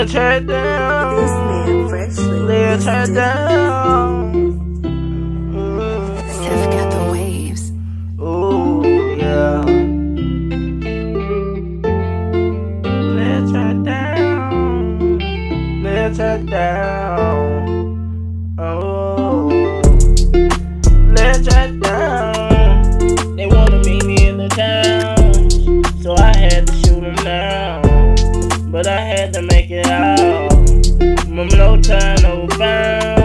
Let's her down. This man freshly Let's her listed. down. Tiff got the waves. Ooh, yeah. Her down. Her down. Out. Time, no found.